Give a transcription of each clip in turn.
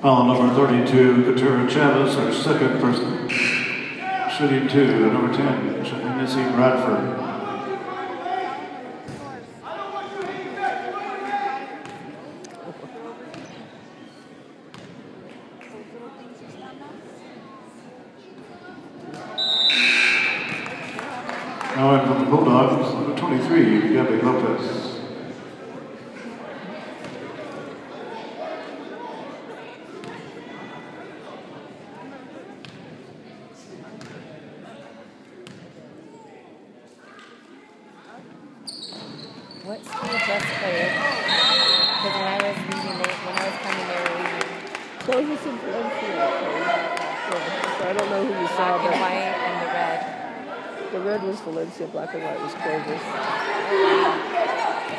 Foul number 32, Katura Chavez, our second person. Shooting two, number 10, Missy Bradford. Now in from the Bulldogs, number 23, Gabby Lopez. What school just played? Because when I was leaving, it, when I was coming, they were leaving. Clovis and Valencia. So I don't know who you saw, Black and but white and the red. the red was Valencia, black and white was Clovis.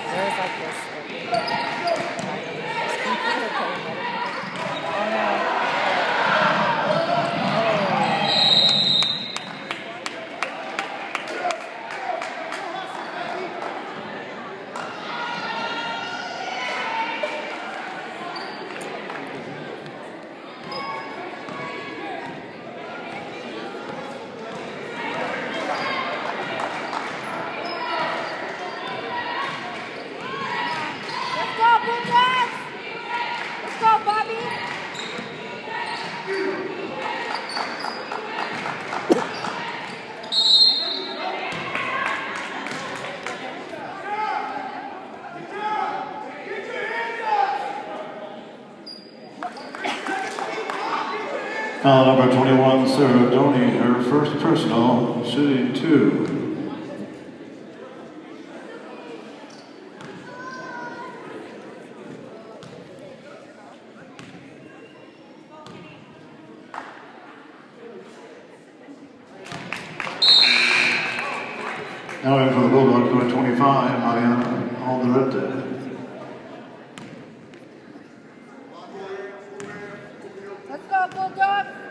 There was like this. Like, speaking or playing better. Oh no. Let's go, Bulldogs! Let's go, Bobby! Foul number 21, Sarah Doney, her first personal, shooting two. Now in for the Bulldogs, number 25, Mariana Alderete. Let's go, Bulldogs!